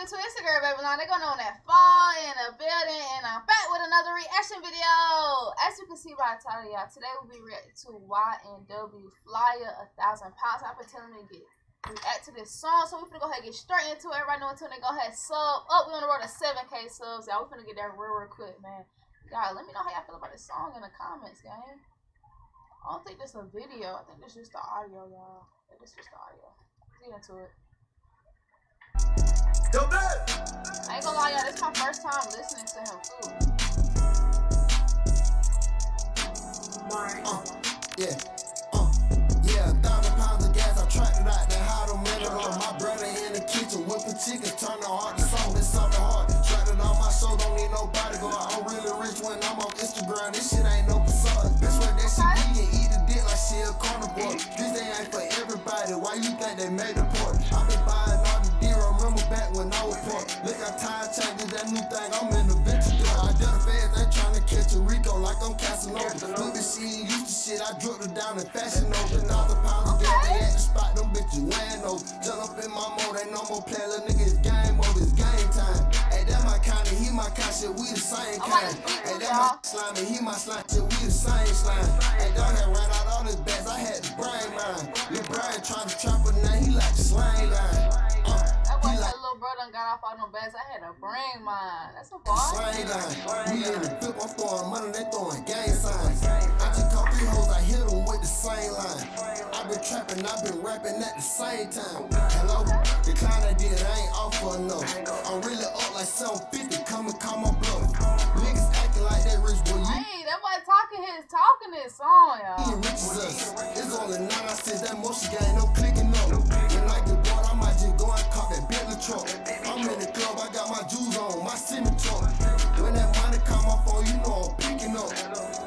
It's the girl BbyLon. They're going on that fall in a building, and I'm back with another reaction video. As you can see by the title, y'all, today we'll be reacting to YNW Flyaa a thousand pounds. I've been telling me to get react to this song, so we're gonna go ahead and get straight into it. Everybody know until they go ahead sub up. we on the road to 7k subs, y'all. We're gonna get that real, real quick, man. Y'all, let me know how y'all feel about this song in the comments, gang. I don't think this is a video. I think this is just the audio, y'all. Is just the audio. Let's get into it. Yo, I ain't gonna lie, y'all. This is my first time listening to him too. Uh, yeah. Uh, yeah, thousand pounds of gas. I tracked it out there. How to make it on my brother in the kitchen whipping chickens, turn the heart to song. This something hard. Tracked it on my show. Don't need nobody go. I'm really rich when I'm on Instagram. This shit ain't no facade. Bitch, when that shit vegan, eat a dick like she a carnivore. This ain't for everybody. Why you think they made the port? How time changes, that new thing, I'm in the venture door. I done fast, they trying to catch a Rico like I'm Casanova. Look at she ain't used to shit, I dropped her down in fashion over. Now the pounds gas, they at the spot, them bitches wearing those. Jump up in my mode, ain't no more play, little nigga, it's game over, it's game time. Hey, that my kind of, he my kind shit, we the same kind. Hey, that my slime, and he my slime shit, we the same slime. Hey, dog had ran out all his bags, I had to brain mine. Lil' Brian trying to trap her, now he like the slang line done got off all them bags. I had to bring mine. That's a line. We in the flip, I'm throwing money, they throwing gang signs. I just caught three hoes, I hit them with the same line. i been trapping, i been rapping at the same time. Hello? The kind I did, I ain't off for enough. I'm really up like 750, come and call my bluff. Niggas acting like they rich, boy. You hey, that boy talking his, talking his song, y'all. He rich us. It's only nine, I said that motion gang, no clicking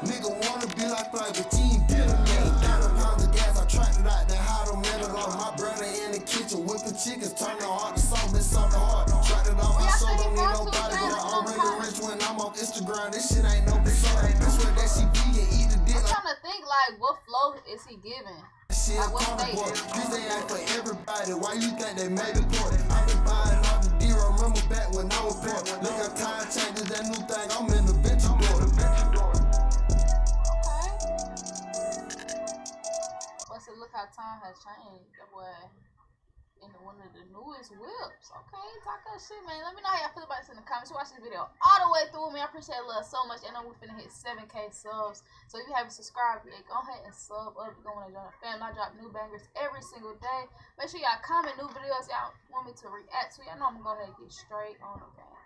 Nigga wanna be like but you get a man. Thousand pounds of gas, I tracked it out, then how to man it on. My brother in the kitchen, whipping chickens, turning hard to something, something hard. Tracked it on my soul, don't need nobody, but I'm really rich when I'm on Instagram. This shit ain't no bizarre. Bitch, with that she vegan, eat the dick. I'm trying to think, like, what flow is he giving? Shit, carnivore. This ain't for everybody. Why you think they made it port? I been buying all the deer. Remember back when I was poor. Look at time changes. That new thing. I'm Look how time has changed. Boy in one of the newest whips. Okay, talk that shit, man. Let me know how y'all feel about this in the comments. Watch this video all the way through, me. I appreciate love so much. I know we're finna hit 7K subs. So if you haven't subscribed yet, go ahead and sub up. You're going to join the family. I drop new bangers every single day. Make sure y'all comment new videos y'all want me to react to. Y'all know I'm gonna go ahead and get straight on the game.